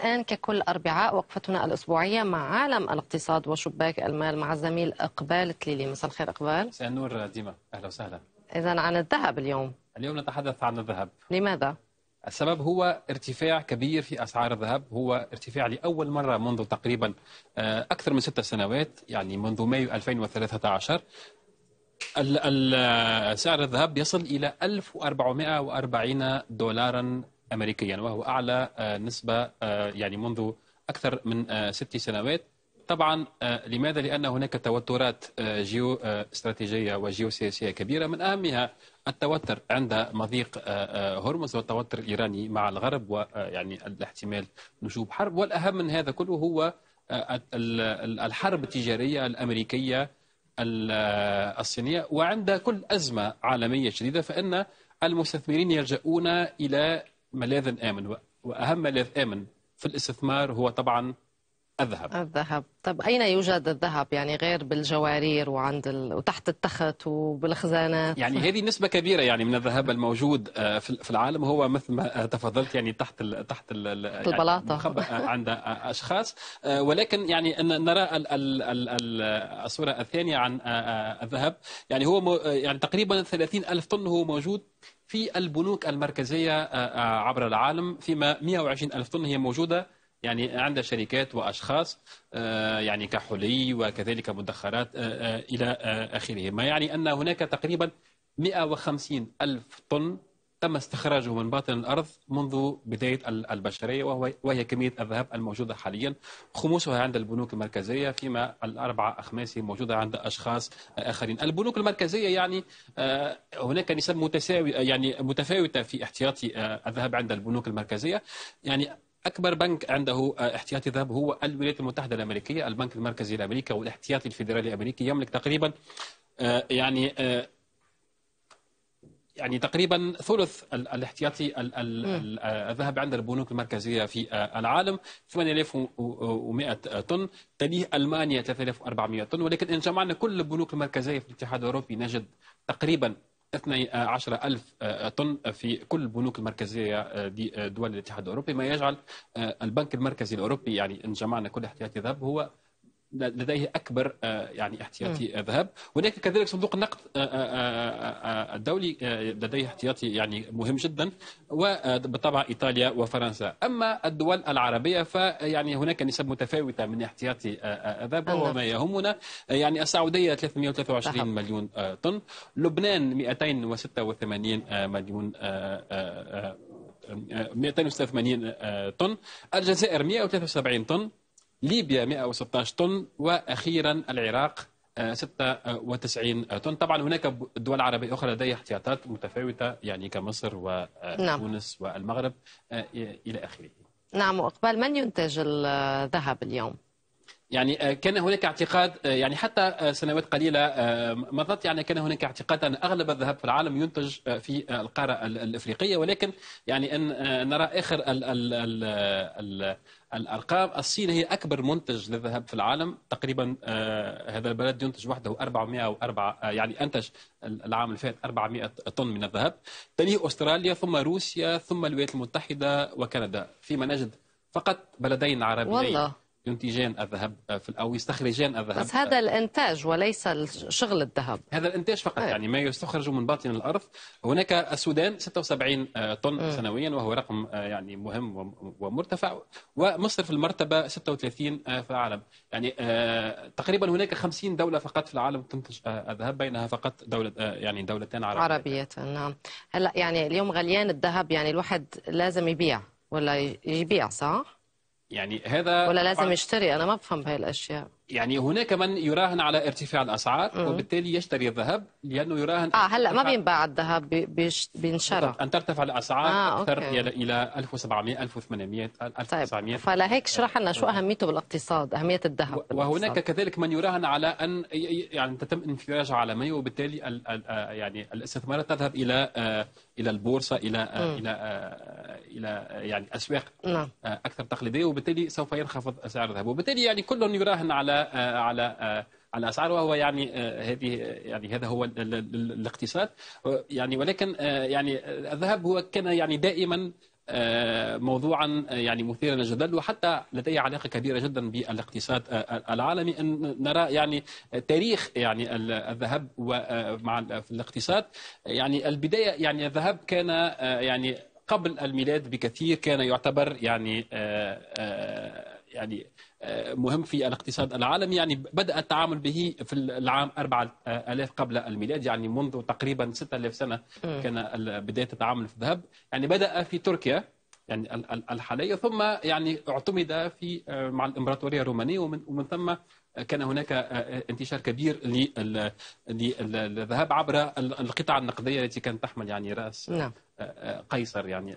الآن ككل أربعاء وقفتنا الأسبوعية مع عالم الاقتصاد وشباك المال مع الزميل إقبال تليلي. مساء الخير إقبال. مساء النور ديما. أهلا وسهلا. إذا عن الذهب اليوم. اليوم نتحدث عن الذهب. لماذا؟ السبب هو ارتفاع كبير في أسعار الذهب. هو ارتفاع لأول مرة منذ تقريبا أكثر من ست سنوات يعني منذ مايو 2013 سعر الذهب يصل إلى 1440 دولارا أمريكيا وهو أعلى نسبة يعني منذ أكثر من ست سنوات. طبعا لماذا؟ لأن هناك توترات جيو استراتيجية وجيوسياسية كبيرة. من أهمها التوتر عند مضيق هرمز والتوتر الإيراني مع الغرب ويعني الاحتمال نشوب حرب. والأهم من هذا كله هو الحرب التجارية الأمريكية الصينية. وعند كل أزمة عالمية شديدة فإن المستثمرين يلجؤون إلى ملاذ آمن. وأهم ملاذ آمن في الاستثمار هو طبعا الذهب. الذهب. طب أين يوجد الذهب؟ يعني غير بالجوارير وعند ال... وتحت التخت وبالخزانات يعني هذه نسبة كبيرة يعني من الذهب الموجود في العالم. هو مثل ما تفضلت يعني تحت ال... تحت ال... البلاطة. يعني عند أشخاص. ولكن يعني نرى ال... ال... الصورة الثانية عن الذهب. يعني هو يعني تقريبا 30 ألف طن هو موجود في البنوك المركزية عبر العالم فيما 120 ألف طن هي موجودة يعني عند شركات وأشخاص يعني كحلي وكذلك مدخرات إلى آخره. ما يعني أن هناك تقريبا 150 ألف طن تم استخراجه من باطن الأرض منذ بداية البشرية وهو وهي كمية الذهب الموجودة حاليا خمسها عند البنوك المركزية فيما الأربعة اخماسه موجودة عند أشخاص آخرين. البنوك المركزية يعني هناك نسب متساويه يعني متفاوتة في احتياطي الذهب عند البنوك المركزية يعني أكبر بنك عنده احتياطي ذهب هو الولايات المتحدة الأمريكية البنك المركزي الأمريكي والاحتياطي الفيدرالي الأمريكي يملك تقريبا يعني يعني تقريبا ثلث الاحتياطي الذهب عند البنوك المركزية في العالم 8100 طن. تليه ألمانيا 3400 طن. ولكن إن جمعنا كل البنوك المركزية في الاتحاد الأوروبي نجد تقريبا 12 ألف طن في كل البنوك المركزية دول الاتحاد الأوروبي. ما يجعل البنك المركزي الأوروبي يعني إن جمعنا كل احتياطي ذهب هو لديه أكبر يعني احتياطي ذهب. هناك كذلك صندوق النقد الدولي لديه احتياطي يعني مهم جدا وبالطبع إيطاليا وفرنسا. أما الدول العربية فيعني هناك نسب متفاوتة من احتياطي الذهب وهو ما يهمنا. يعني السعودية 323 مليون طن. لبنان 286 مليون 286 طن. الجزائر 173 طن. ليبيا 116 طن وأخيرا العراق 96 طن طبعا هناك دول عربية أخرى لديها احتياطات متفاوتة يعني كمصر وتونس نعم. والمغرب إلى آخره نعم وإقبال من ينتج الذهب اليوم؟ يعني كان هناك اعتقاد يعني حتى سنوات قليلة مضت يعني كان هناك اعتقاد أن أغلب الذهب في العالم ينتج في القارة الأفريقية ولكن يعني أن نرى آخر ال ال ال ال الأرقام الصين هي أكبر منتج للذهب في العالم تقريبا هذا البلد ينتج وحده 404 يعني أنتج العام اللي فات 400 طن من الذهب. تليه أستراليا ثم روسيا ثم الولايات المتحدة وكندا. فيما نجد فقط بلدين عربيين. والله. ينتجان الذهب في أو يستخرجان الذهب. بس هذا الإنتاج وليس شغل الذهب. هذا الإنتاج فقط أي. يعني ما يستخرج من باطن الأرض. هناك السودان 76 طن م. سنويا وهو رقم يعني مهم ومرتفع. ومصر في المرتبة 36 في العالم. يعني تقريبا هناك 50 دولة فقط في العالم تنتج الذهب بينها فقط دولة يعني دولتين عربيتين عربيتين نعم. هلا يعني اليوم غليان الذهب يعني الواحد لازم يبيع ولا يبيع صح؟ يعني هذا ولا لازم يشتري أنا ما بفهم بهي الأشياء. يعني هناك من يراهن على ارتفاع الأسعار م. وبالتالي يشتري الذهب لأنه يراهن آه هلأ ما بينباع الذهب بينشرى أن ترتفع الأسعار آه أكثر أوكي. إلى 1700 1800 1900 طيب. فلهيك اشرح لنا شو أهميته بالاقتصاد أهمية الذهب وهناك كذلك من يراهن على أن يعني تتم انفراج عالمي وبالتالي ال ال يعني الاستثمارات تذهب إلى إلى البورصة إلى م. إلى إلى يعني أسواق نعم. أكثر تقليدية وبالتالي سوف ينخفض سعر الذهب وبالتالي يعني كل يراهن على على على اسعار وهو يعني هذه يعني هذا هو الاقتصاد. يعني ولكن يعني الذهب هو كان يعني دائما آه، موضوعا آه، يعني مثيرا للجدل وحتى لديه علاقة كبيرة جدا بالاقتصاد آه، العالمي إن نرى يعني تاريخ يعني ال- الذهب ومع في الاقتصاد. يعني البداية يعني الذهب كان آه، يعني قبل الميلاد بكثير كان يعتبر يعني آه، آه، يعني آه، مهم في الاقتصاد العالمي. يعني بدأ التعامل به في العام 4000 قبل الميلاد يعني منذ تقريبا 6000 سنة. كان بداية التعامل في الذهب يعني بدأ في تركيا يعني ال- ال- الحالية. ثم يعني اعتمد في آه، مع الإمبراطورية الرومانية ومن, ومن ثم كان هناك آه، انتشار كبير لل- لل- للذهب عبر ال- القطع النقدية التي كانت تحمل يعني رأس نعم. قيصر يعني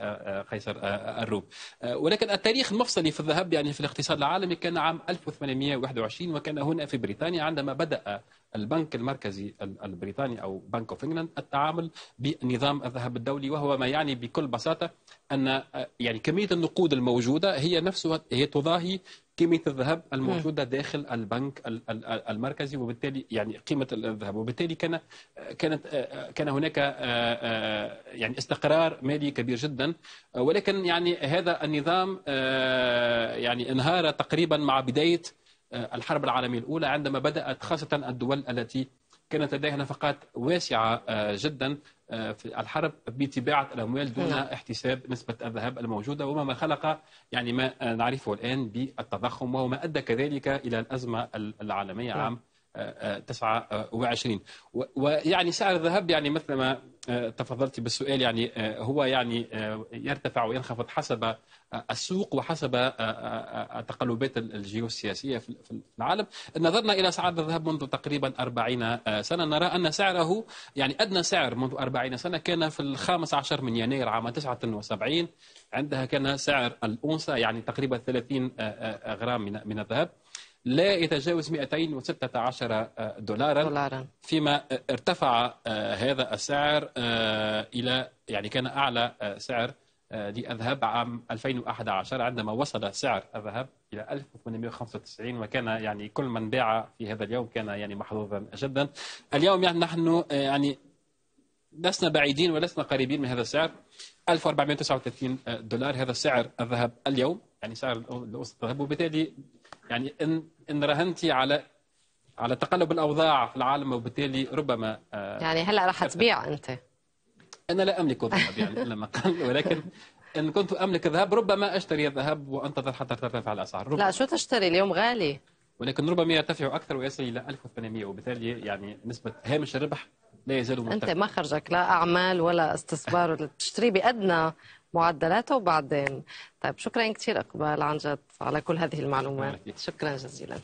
قيصر الروم. ولكن التاريخ المفصلي في الذهب يعني في الاقتصاد العالمي كان عام 1821 وكان هنا في بريطانيا عندما بدأ البنك المركزي البريطاني أو Bank of England التعامل بنظام الذهب الدولي وهو ما يعني بكل بساطة أن يعني كمية النقود الموجودة هي نفسها هي تضاهي كمية الذهب الموجودة داخل البنك ال- ال- المركزي وبالتالي يعني قيمة الذهب. وبالتالي كان كانت كان هناك يعني استقرار مالي كبير جدا. ولكن يعني هذا النظام يعني انهار تقريبا مع بداية الحرب العالمية الأولى عندما بدأت خاصة الدول التي كانت لديها نفقات واسعة جدا في الحرب بطباعه الاموال دون نعم. احتساب نسبة الذهب الموجودة وما خلق يعني ما نعرفه الآن بالتضخم وهو ما أدى كذلك إلى الأزمة العالمية نعم. عام 29 و- ويعني سعر الذهب يعني مثل ما آه، تفضلت بالسؤال يعني آه، هو يعني آه، يرتفع وينخفض حسب السوق وحسب التقلبات الجيوسياسية في العالم. نظرنا إلى سعر الذهب منذ تقريبا 40 سنة. نرى أن سعره يعني أدنى سعر منذ 40 سنة. كان في الخامس عشر من يناير عام 79 عندها كان سعر الأونصة يعني تقريبا 30 غرام من الذهب. لا يتجاوز 216 دولارا. دولارا. فيما ارتفع آه، هذا السعر آه، إلى يعني كان أعلى آه، سعر آه، للذهب عام 2011 عندما وصل سعر الذهب إلى 1895 وكان يعني كل من باع في هذا اليوم كان يعني محظوظا جدا. اليوم يعني نحن آه، يعني لسنا بعيدين ولسنا قريبين من هذا السعر 1439 دولار هذا سعر الذهب اليوم يعني سعر الذهب وبالتالي يعني إن إن راهنتِ على على تقلب الأوضاع في العالم وبالتالي ربما آه، يعني هلأ رح تبيع أنت. أنا لا أملك الذهب يعني الا ما قل ولكن إن كنت أملك الذهب ربما أشتري الذهب وانتظر حتى ترتفع الأسعار. ربما. لا شو تشتري؟ اليوم غالي. ولكن ربما يرتفع أكثر ويصل إلى 1800 وبالتالي يعني نسبة هامش الربح لا يزال أنت مرتفعا مخرجك لا أعمال ولا استثمار. تشتري بأدنى معدلاته وبعدين. طيب شكرا كثير أقبال عن جد على كل هذه المعلومات. شكراً جزيلا.